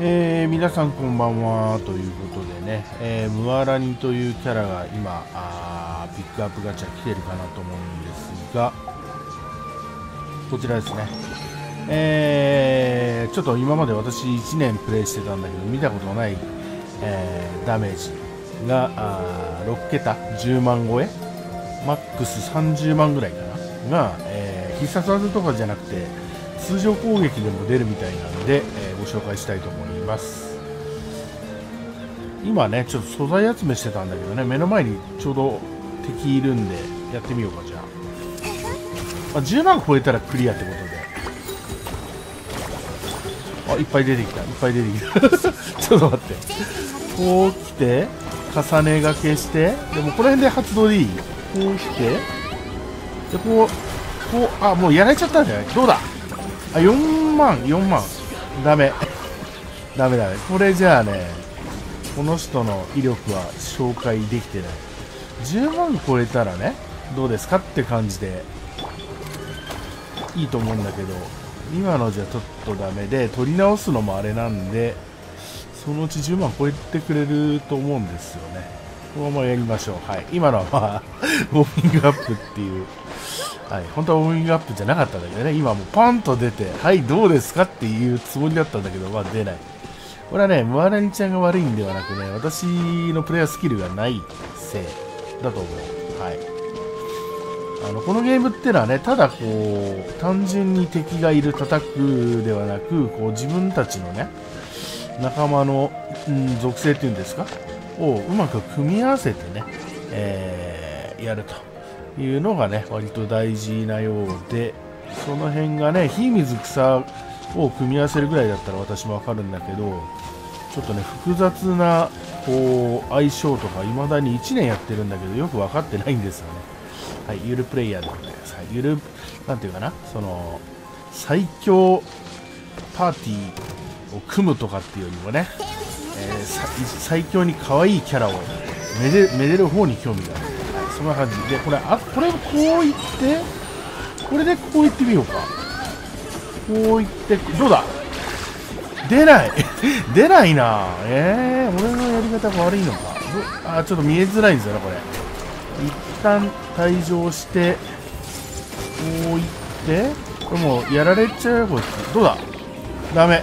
えー、皆さんこんばんはということでね、えー、ムアラニというキャラが今あピックアップガチャ来てるかなと思うんですがこちらですね。えー、ちょっと今まで私1年プレイしてたんだけど見たことない、えー、ダメージがあ6桁10万超えマックス30万ぐらいかな？が、え、必殺技とかじゃなくて通常攻撃でも出るみたいなんで、えー、ご紹介したいと思います。今ねちょっと素材集めしてたんだけどね目の前にちょうど敵いるんでやってみようかじゃあ、まあ、10万超えたらクリアってことで。あいっぱい出てきた。いっぱい出てきた。ちょっと待って。こう来て重ねがけしてでもこの辺で発動でいい？こう来てでこうこうあもうやられちゃったんじゃない？どうだ？あ4万4万。ダメ。ダメダメこれじゃあねこの人の威力は紹介できてない。10万超えたらねどうですかって感じでいいと思うんだけど今のじゃちょっとダメ。で取り直すのもあれなんでそのうち10万超えてくれると思うんですよね。このままやりましょう。はい。今のはまあウォーミングアップっていうはい、本当はウォーミングアップじゃなかったんだけどね、今もうパンと出て、はい、どうですかっていうつもりだったんだけど、まあ出ない。これはね、ムアラニちゃんが悪いんではなくね、私のプレイヤースキルがないせいだと思う。はい。あの、このゲームってのはね、ただこう、単純に敵がいる叩くではなく、こう自分たちのね、仲間の、うん、属性っていうんですか？をうまく組み合わせてね、えー、やると。いうのがね割と大事なようでその辺がね火水草を組み合わせるぐらいだったら私もわかるんだけどちょっとね複雑なこう相性とか未だに1年やってるんだけどよく分かってないんですよね。はいゆるプレイヤーでございます、ゆるなんていうかなその最強パーティーを組むとかっていうよりもね、えー、最強に可愛いキャラをめでめでる方に興味がある。そんな感じ。でこれあこれこういってこれでこういってみようか。こういってどうだ？出ない。出ないな。えー、俺のやり方が悪いのか。あちょっと見えづらいんですよねこれ。一旦退場してこういってこれもうやられちゃうよこいつ。どうだ？ダメ。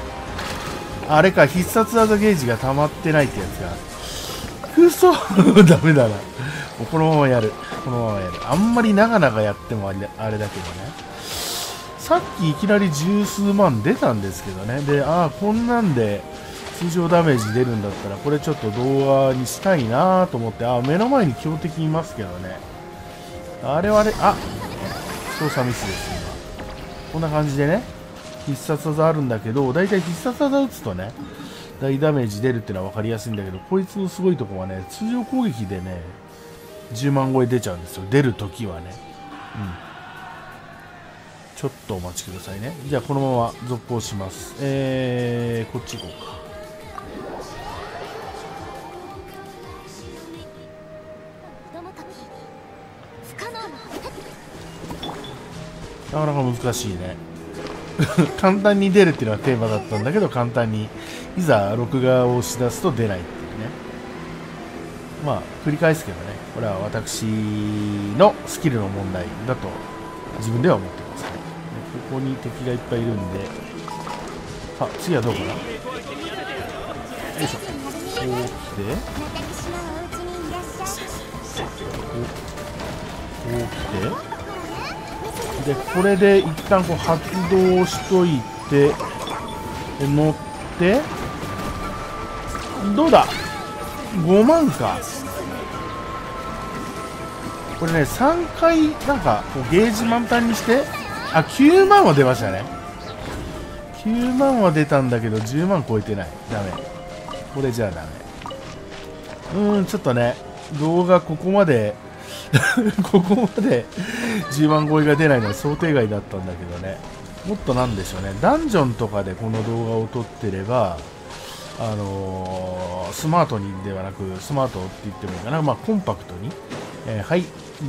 あれか必殺技ゲージが溜まってないってやつが嘘。ダメだな。このままやる。このままやる。あんまり長々やってもあれあれだけどね。さっきいきなり十数万出たんですけどね。で、ああ、こんなんで通常ダメージ出るんだったら、これちょっと動画にしたいなと思って、ああ、目の前に強敵いますけどね。あれはあれ、あ操作ミスです、今。こんな感じでね、必殺技あるんだけど、だいたい必殺技打つとね、大ダメージ出るっていうのは分かりやすいんだけど、こいつのすごいとこはね、通常攻撃でね、10万超え出ちゃうんですよ。出るときはね。うん。ちょっとお待ちくださいね。じゃあこのまま続行します。えー、こっち行こうか。なかなか難しいね。簡単に出るっていうのはテーマだったんだけど簡単にいざ録画をしだすと出ない。ってまあ繰り返すけどね。これは私のスキルの問題だと自分では思ってますね。ここに敵がいっぱいいるんで。あ次はどうかな？よいしょ。こう来て。こう来てでこれで一旦こう発動しといて乗って。どうだ？5万か。これね3回なんかこうゲージ満タンにしてあ9万は出ましたね。9万は出たんだけど10万超えてない。ダメ。これじゃあダメ。うーんちょっとね動画ここまで ここまで10万超えが出ないのは想定外だったんだけどね。もっとなんでしょうね。ダンジョンとかでこの動画を撮ってればあのー、スマートにではなくスマートって言ってもいいかな、まあ、コンパクトに、えー、はい。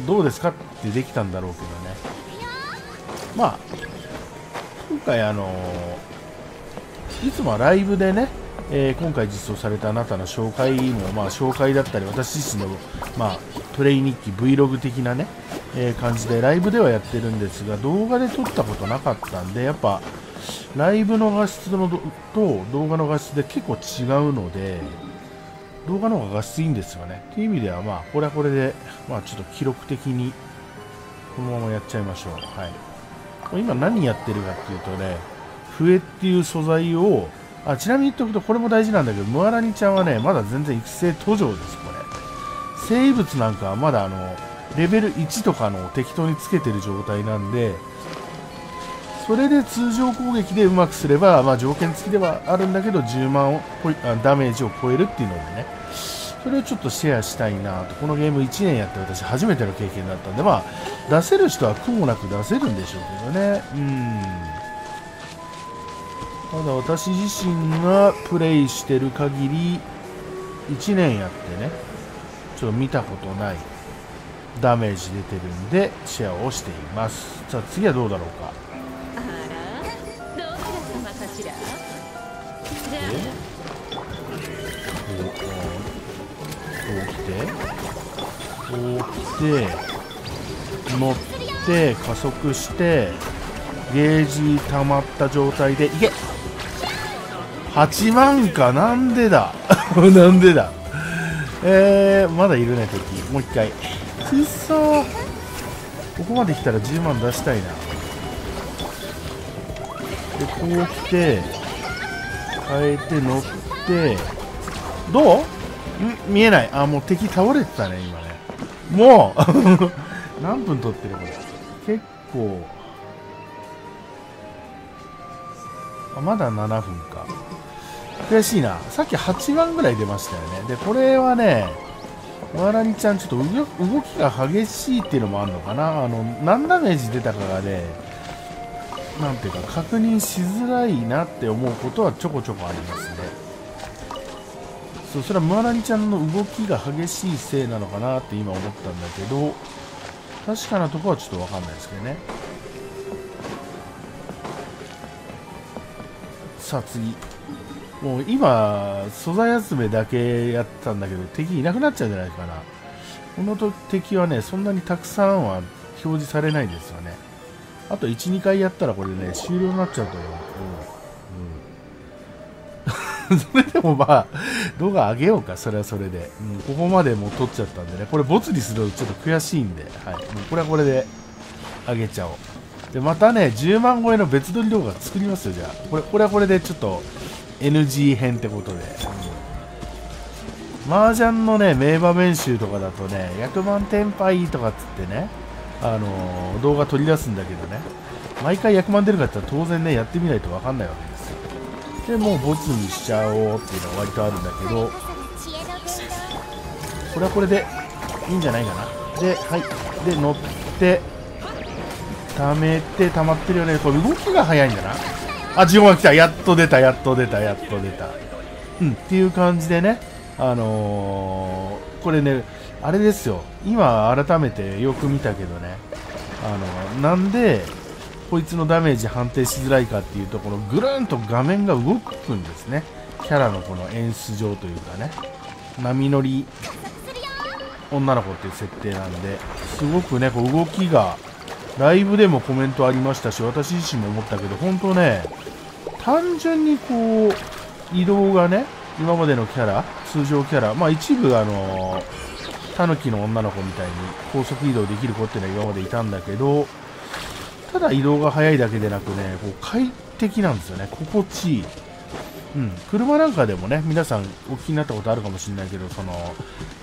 どうですかってできたんだろうけどね。まあ今回あのいつもはライブでねえー、今回実装されたあなたの紹介も、まあ、紹介だったり私自身の、まあ、プレイ日記 Vlog 的なね、えー、感じでライブではやってるんですが動画で撮ったことなかったんでやっぱライブの画質のと動画の画質で結構違うので動画の方が画質いいんですよね。という意味ではまあこれはこれで、まあ、ちょっと記録的にこのままやっちゃいましょう。はい。今何やってるかっていうとね笛っていう素材をあちなみに言っておくとこれも大事なんだけどムアラニちゃんはねまだ全然育成途上ですこれ。生物なんかはまだあのレベル1とかの適当につけてる状態なんでそれで通常攻撃でうまくすれば、まあ、条件付きではあるんだけど10万をダメージを超えるっていうのでね。それをちょっとシェアしたいなと。このゲーム1年やって私初めての経験だったんでまあ出せる人は苦もなく出せるんでしょうけどね。うん。ただ私自身がプレイしてる限り1年やってねちょっと見たことないダメージ出てるんでシェアをしています。さあ次はどうだろうか。こうこう来てこう来て乗って加速してゲージ溜まった状態でいけ。8万かなんでだ。なんでだ。えー、まだいるね敵。もう一回。くっそ。ここまで来たら10万出したいな。でこう来て変えて乗ってどう？見えない。あもう敵倒れてたね今ね。もう。何分取ってるこれ？結構。あまだ7分か。悔しいな。さっき8番ぐらい出ましたよね。で、これはね、わらにちゃん、ちょっと動きが激しいっていうのもあるのかな。あの、何ダメージ出たかがね、なんていうか、確認しづらいなって思うことはちょこちょこありますね。そう、それはムアラニちゃんの動きが激しいせいなのかなって今思ったんだけど、確かなとこはちょっとわかんないですけどね。さあ次。もう今、素材集めだけやったんだけど、敵いなくなっちゃうんじゃないかな。この敵はね、そんなにたくさんは表示されないですよね。あと1、2回やったらこれね、終了になっちゃうと思う。うん。それ でもまあ、動画上げようか、それはそれで。うん、ここまでもう撮っちゃったんでね、これボツにするとちょっと悔しいんで、はい。もうこれはこれで上げちゃおう。で、またね、10万超えの別撮り動画作りますよ、じゃあ。これ、これはこれでちょっと、NG 編ってことで、うん、麻雀のね名場面集とかだとね100万天敗とかっつってねあのー、動画取り出すんだけどね。毎回100万出るかって言ったら当然ねやってみないと分かんないわけですよ。でもうボツにしちゃおうっていうのは割とあるんだけど。これはこれでいいんじゃないかな。ではい。で乗って溜めて溜まってるよね。これ動きが速いんだな。あ、15が来た。やっと出た、やっと出た、やっと出た。うん、っていう感じでね、あの、これね、あれですよ。今、改めてよく見たけどね、あのなんで、こいつのダメージ判定しづらいかっていうと、このぐるんと画面が動くんですね。キャラのこの演出上というかね、波乗り女の子っていう設定なんで、すごくね、こう動きがライブでもコメントありましたし、私自身も思ったけど、本当ね、単純にこう、移動がね、今までのキャラ、通常キャラ、まあ一部あの、タヌキの女の子みたいに高速移動できる子っていうのは今までいたんだけど、ただ移動が速いだけでなくね、こう快適なんですよね。心地いい。うん、車なんかでもね、皆さんお聞きになったことあるかもしれないけど、その、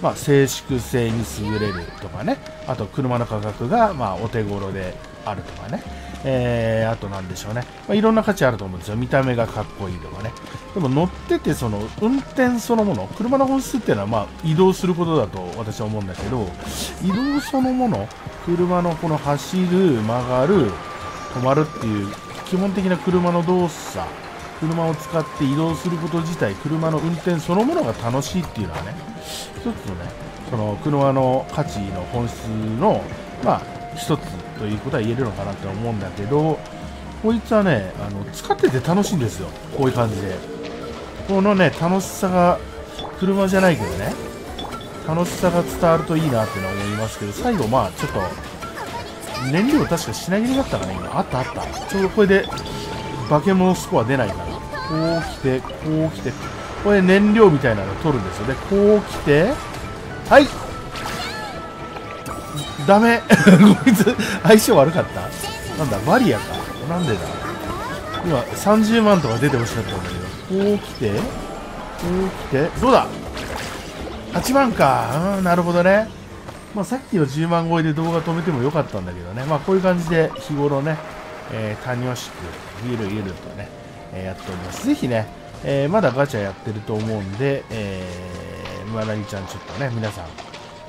まあ、静粛性に優れるとかね、あと車の価格が、まあ、お手頃であるとかね、えー、あとなんでしょうね、まあ、いろんな価値あると思うんですよ。見た目がかっこいいとかね。でも乗ってて、その、運転そのもの、車の本質っていうのは、まあ、移動することだと私は思うんだけど、移動そのもの、車のこの走る、曲がる、止まるっていう基本的な車の動作車を使って移動すること自体車の運転そのものが楽しいっていうのはね一つのねその車の価値の本質のまあ一つということは言えるのかなって思うんだけどこいつはねあの使ってて楽しいんですよ。こういう感じで。このね楽しさが車じゃないけどね楽しさが伝わるといいなってのは思いますけど最後まあちょっと燃料確か品切れだったかな今。あったあった。ちょうどこれで化け物スコア出ないから。こう来てこう来て。これ燃料みたいなの取るんですよ。でこう来て。はい。ダメ。こいつ相性悪かった？なんだバリアか。なんでだ？今30万とか出てほしかったんだけど。こう来て。こう来て。どうだ？8万か。うんなるほどね。まあ、さっきの10万超えで動画止めてもよかったんだけどね、まあ、こういう感じで日頃ね、えー、楽しく、ゆるゆるとね、えー、やっております。ぜひね、えー、まだガチャやってると思うんで、えー、まなぎちゃんちょっとね、皆さん、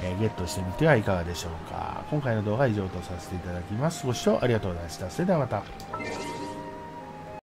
えー、ゲットしてみてはいかがでしょうか。今回の動画は以上とさせていただきます。ご視聴ありがとうございました。それではまた。